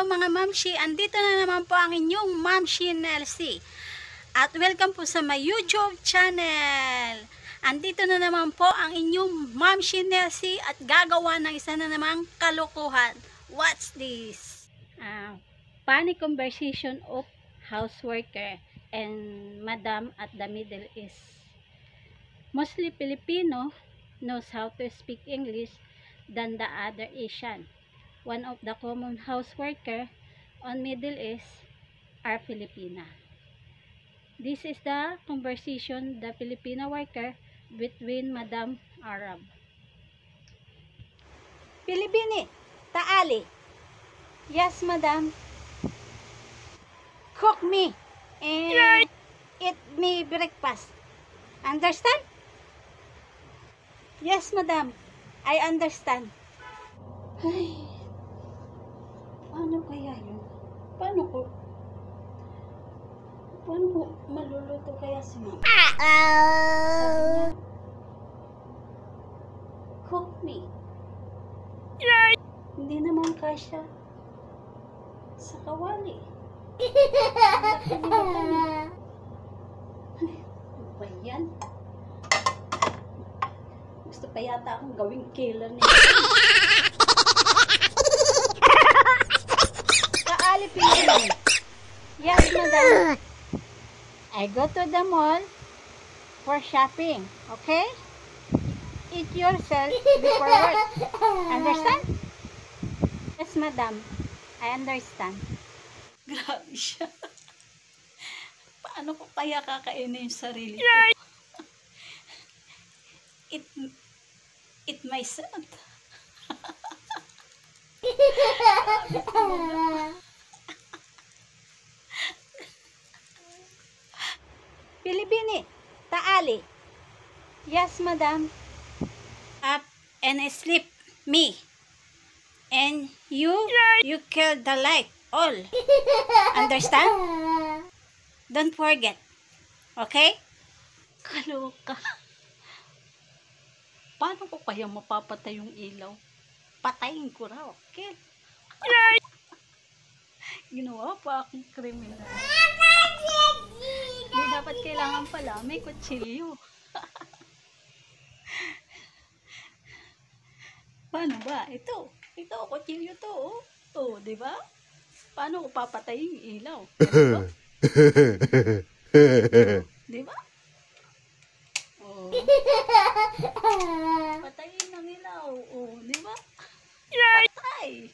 Hello mga mamshi, andito na naman po ang inyong mamshi Nelsie. At welcome po sa my YouTube channel. Andito na naman po ang inyong mamshi Nelsie at gagawa ng isa na namang kalokohan. What's this? Uh, funny conversation of houseworker and madam at the Middle East. Mostly Filipino knows how to speak English than the other Asian one of the common houseworker on Middle East are Filipina. This is the conversation the Filipino worker between Madam Arab. Pilipini, taali. Yes, madam. Cook me and eat me breakfast. Understand? Yes, madam. I understand. Ay, paano kaya yun? Paano ko? Paano mo maluluto kaya si mama? Sabi niya, cook me. Hindi naman kasya sa kawali. Ano ba yan? Gusto pa yata akong gawing killer niya. Pilipin. Yes, madam. I go to the mall for shopping. Okay? Eat yourself before work. Understand? Yes, madam. I understand. Grabe siya. Paano ko kaya kakainin yung sarili ko? It, it myself. Pilipini, taali. Yes, madam. Up and sleep me. And you, you kill the light all. Understand? Don't forget. Okay? Kaloka. Paano ko kaya mapapatay yung ilaw? Patayin ko raw. Okay? Ginawa pa akong kriminal. Dapat kailangan pala may kutsilyo. Paano ba? Ito. Ito, kutsilyo to. Oh, oh di ba? Paano ko papatay yung ilaw? Di ba? Oh. Patayin ng ilaw. Oh, di ba? Patay.